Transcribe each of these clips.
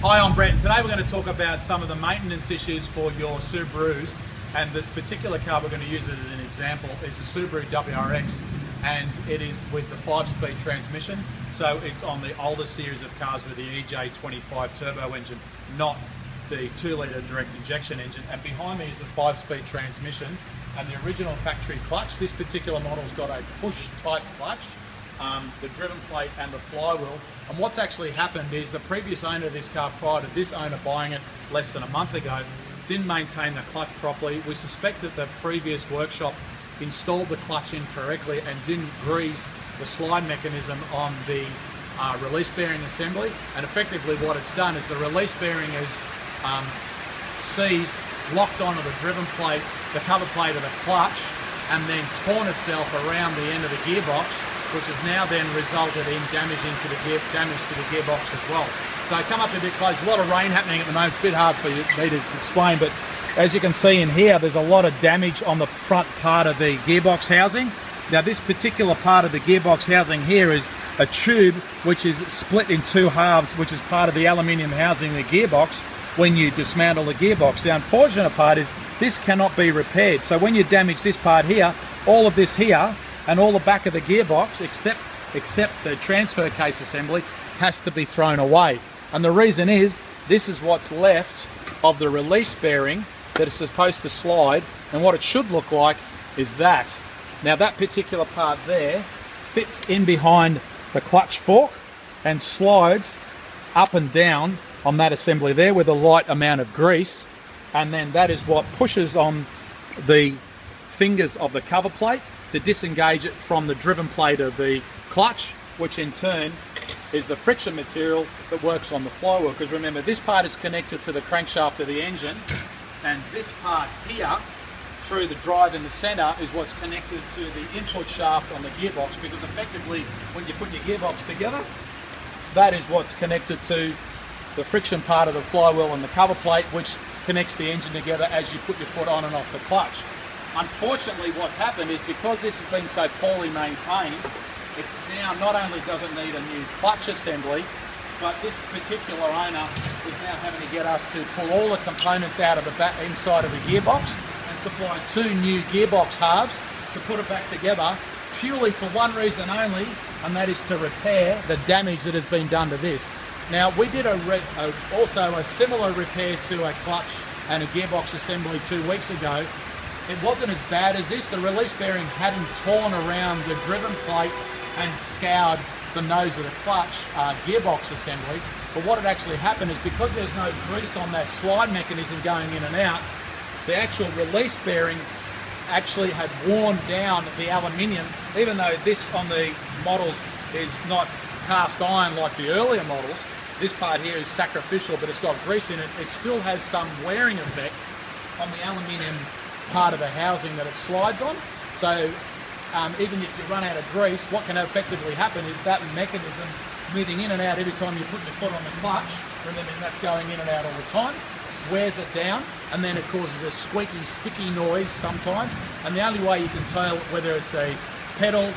Hi, I'm Brett, today we're going to talk about some of the maintenance issues for your Subarus. And this particular car we're going to use it as an example is the Subaru WRX, and it is with the five-speed transmission. So it's on the older series of cars with the EJ25 turbo engine, not the two-litre direct injection engine. And behind me is the five-speed transmission and the original factory clutch. This particular model's got a push-type clutch um, the driven plate and the flywheel. And what's actually happened is the previous owner of this car prior to this owner buying it less than a month ago didn't maintain the clutch properly. We suspect that the previous workshop installed the clutch incorrectly and didn't grease the slide mechanism on the uh, release bearing assembly. And effectively what it's done is the release bearing is um, seized, locked onto the driven plate, the cover plate of the clutch, and then torn itself around the end of the gearbox which has now then resulted in damage into the gear, damage to the gearbox as well. So come up a bit close. A lot of rain happening at the moment. It's a bit hard for me to explain, but as you can see in here, there's a lot of damage on the front part of the gearbox housing. Now this particular part of the gearbox housing here is a tube which is split in two halves, which is part of the aluminium housing the gearbox when you dismantle the gearbox. The unfortunate part is this cannot be repaired. So when you damage this part here, all of this here and all the back of the gearbox except except the transfer case assembly has to be thrown away. And the reason is this is what's left of the release bearing that is supposed to slide. And what it should look like is that. Now that particular part there fits in behind the clutch fork and slides up and down on that assembly there with a light amount of grease. And then that is what pushes on the fingers of the cover plate to disengage it from the driven plate of the clutch, which in turn is the friction material that works on the flywheel. Because remember, this part is connected to the crankshaft of the engine, and this part here, through the drive in the centre, is what's connected to the input shaft on the gearbox. Because effectively, when you put your gearbox together, that is what's connected to the friction part of the flywheel and the cover plate, which connects the engine together as you put your foot on and off the clutch. Unfortunately, what's happened is because this has been so poorly maintained, it's now not only does it need a new clutch assembly, but this particular owner is now having to get us to pull all the components out of the back inside of the gearbox and supply two new gearbox halves to put it back together purely for one reason only, and that is to repair the damage that has been done to this. Now, we did a, a also a similar repair to a clutch and a gearbox assembly two weeks ago, it wasn't as bad as this. The release bearing hadn't torn around the driven plate and scoured the nose of the clutch uh, gearbox assembly. But what had actually happened is because there's no grease on that slide mechanism going in and out, the actual release bearing actually had worn down the aluminium, even though this on the models is not cast iron like the earlier models. This part here is sacrificial, but it's got grease in it. It still has some wearing effect on the aluminium part of the housing that it slides on. So um, even if you run out of grease, what can effectively happen is that mechanism moving in and out every time you put your foot on the clutch, remembering that's going in and out all the time, wears it down and then it causes a squeaky, sticky noise sometimes. And the only way you can tell whether it's a pedal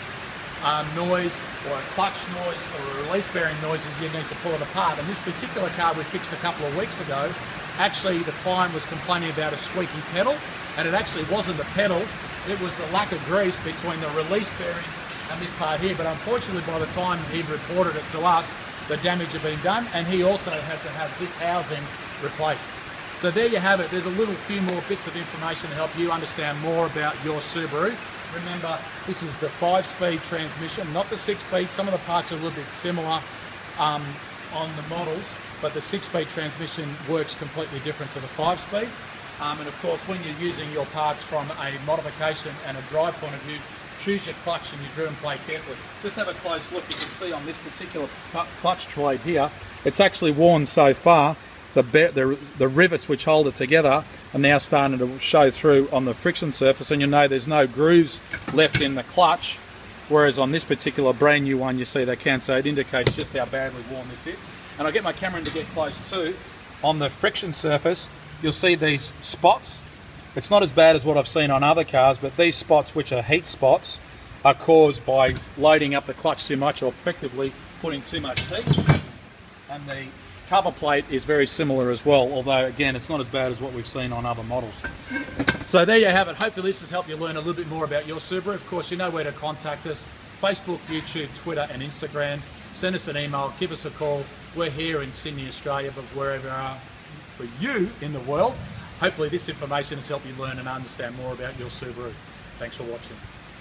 um, noise or a clutch noise or a release bearing noise is you need to pull it apart. And this particular car we fixed a couple of weeks ago, actually the client was complaining about a squeaky pedal and it actually wasn't the pedal, it was a lack of grease between the release bearing and this part here. But unfortunately, by the time he'd reported it to us, the damage had been done, and he also had to have this housing replaced. So there you have it. There's a little few more bits of information to help you understand more about your Subaru. Remember, this is the five-speed transmission, not the six-speed. Some of the parts are a little bit similar um, on the models, but the six-speed transmission works completely different to the five-speed. Um, and of course, when you're using your parts from a modification and a drive point of view, choose your clutch and you your driven play carefully. Just have a close look. You can see on this particular clutch plate here, it's actually worn so far. The, the, the rivets which hold it together are now starting to show through on the friction surface and you know there's no grooves left in the clutch whereas on this particular brand new one you see they can so it indicates just how badly worn this is and I'll get my camera in to get close too on the friction surface you'll see these spots. It's not as bad as what I've seen on other cars, but these spots, which are heat spots, are caused by loading up the clutch too much or effectively putting too much heat. And the cover plate is very similar as well, although again, it's not as bad as what we've seen on other models. So there you have it. Hopefully this has helped you learn a little bit more about your Subaru. Of course, you know where to contact us. Facebook, YouTube, Twitter and Instagram. Send us an email, give us a call. We're here in Sydney, Australia, but wherever you are for you in the world. Hopefully this information has helped you learn and understand more about your Subaru. Thanks for watching.